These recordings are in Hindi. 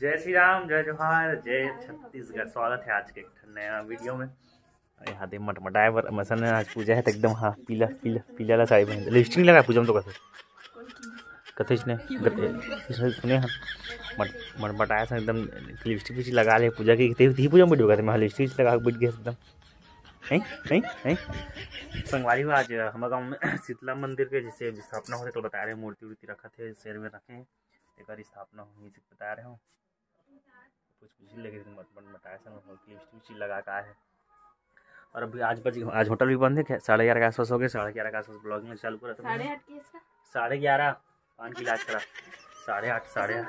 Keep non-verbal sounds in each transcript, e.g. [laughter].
जय श्री राम जय जोहार जय छत्तीसगढ़। स्वागत है आज के एक नया वीडियो में। यहाँ दे मटमटाए पर मसन आज पूजा है तो एकदम हाँ पीला पीला पीला वाला साड़ी पहन लिपस्टिक लगा पूजा में तो कैसे? कथे ने सुने हम मट मटमटाया से एकदम लिपस्टिक भी लगा ले पूजा की। थी पूजा में वीडियो कहते मैं लिपस्टिक लगा बैठ गया एकदम। नहीं नहीं नहीं संगवारी हुआ आज हमारे गाँव में शीतला मंदिर के जैसे स्थापना होते तो बता रहे हैं मूर्ति वूर्ति रखा थे शेर में रखे हैं। एक स्थापना हुई बता रहे हो। कुछ कुछ लगे बताया लिपस्टिक लगा का है। और अभी आज बज आज होटल भी बंद है साढ़े ग्यारह के आसपास हो गए साढ़े ग्यारह के आसपास ब्लॉगिंग चालू करा था साढ़े ग्यारह पान की इलाज करा। साढ़े आठ साढ़े आठ।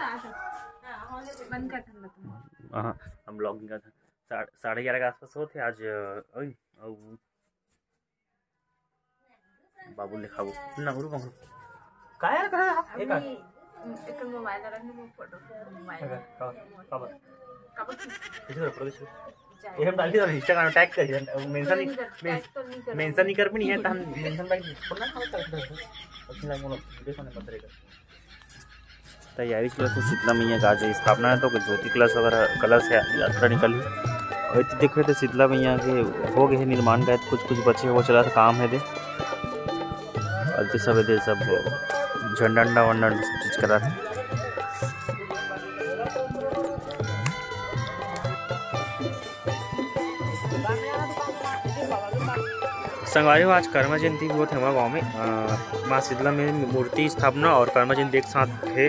हाँ हम ब्लॉगिंग का था साढ़े ग्यारह के आसपास होते आज बाबू लिखा वो नगरू बंगरू काय किसी को फ़ोटो ये हम डाल दिया। इंस्टाग्राम टैग कर मेंशन नहीं मेंशन नहीं कर भी नहीं है तो हम मेंशन हम कर तैयारी क्लास से शीतला मैया का आज स्थापना है तो ज्योति क्लास वगैरह कलश है यात्रा निकली। और देख रहे थे शीतला मैया के हो गए निर्माण का कुछ कुछ बच्चे वो चला था काम है दे। और सब दे सब झंडा अंडा वंडा अंडा सब चीज़ करा था संगवारी आज कर्मा जयंती भी होते हमारे गाँव में। माँ शीतला में मूर्ति स्थापना और कर्मा जयंती एक साथ है।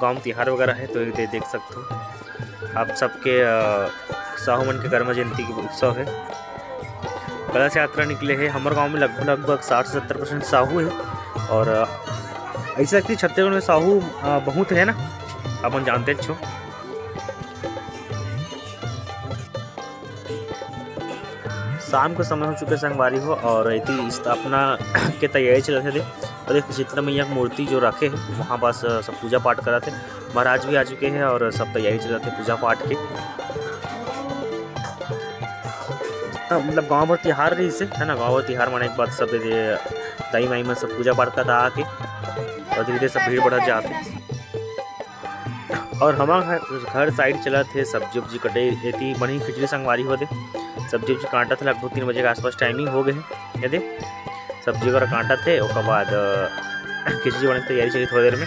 गाँव में तिहार वगैरह है तो ये देख सकते हो। आप सबके साहू मन के कर्मा जयंती की उत्सव है। कलश यात्रा निकले हैं। हमारे गाँव में लगभग लगभग साठ से सत्तर परसेंट साहू है। और ऐसा लगती है छत्तीसगढ़ में साहू बहुत है ना? अपन जानते छो। शाम के समय हो चुके संगवारी हो और इतनी स्थापना के तैयारी चल रहे थे। और एक शीतला मैया मूर्ति जो रखे हैं, वहाँ पास सब पूजा पाठ करा थे। महाराज भी आ चुके हैं और सब तैयारी चल रहे थे पूजा पाठ के। मतलब गाँव भर तिहार रही से, है ना? गाँव भर तिहार माने के बाद सब दाई माई में सब पूजा पाठ करता आके। और धीरे धीरे सब भीड़ बढ़ जाते और हमारा घर साइड चला थे सब्ज़ी उब्जी कटे। थी बनी खिचड़ी संगवारी होते। सब्ज़ी उब्जी काटा था लगभग तीन बजे के आसपास टाइमिंग हो गए। यदि सब्ज़ी वगैरह काटा थे, उसके बाद खिचड़ी बनने की तैयारी चली थोड़ी देर में।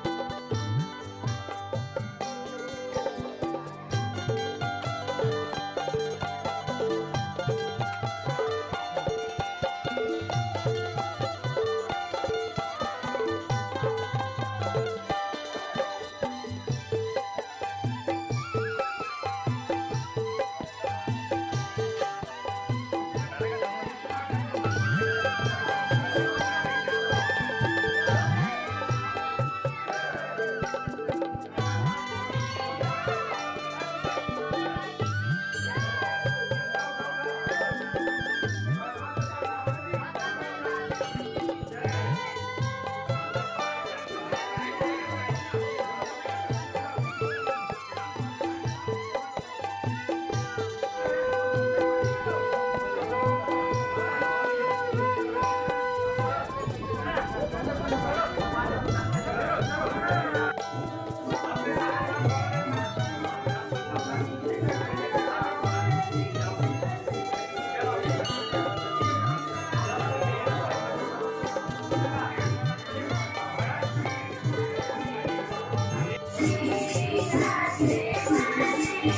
देखना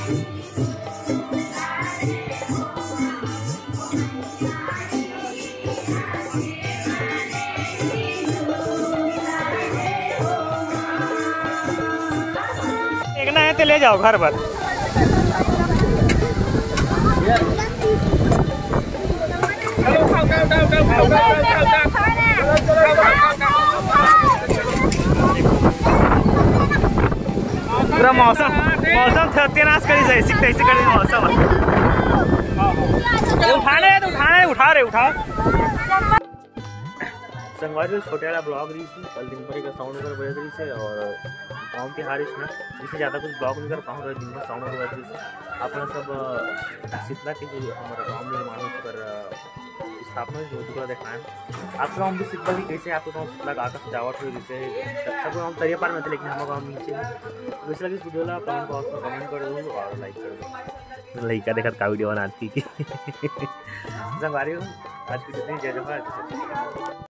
है तो ले जाओ घर पर पूरा मौसम मौसम सत्यानाश करी जाए ऐसी कैसे करी मौसम। उठा ले तो उठा ले, उठा रे, उठा। संगवारी छोटे वाला ब्लॉग रही थी कल दिन भर का साउंड वगैरह बज रही से और गाँव के हारिश ना इससे ज़्यादा कुछ ब्लॉग नहीं कर पाऊँगा दिन भर साउंड वगैरह से अपना सब शीतला के जो हमारा गाँव में निर्माण पर स्थापना जो दूसरा देखना है। आपका गाँव भी शीतला की कैसे आपके गाँव शीतला का सजावट हुई जैसे सब गाँव तरिया पार में थे लेकिन हमारा गाँव नीचे है। वैसे लगी इस वीडियो ला कमेंट बॉक्स में कमेंट कर दो और लाइक कर दो। लड़का देखा का वीडियो बनाती थी [laughs] संगवारी आज की जितनी जय जवाहर।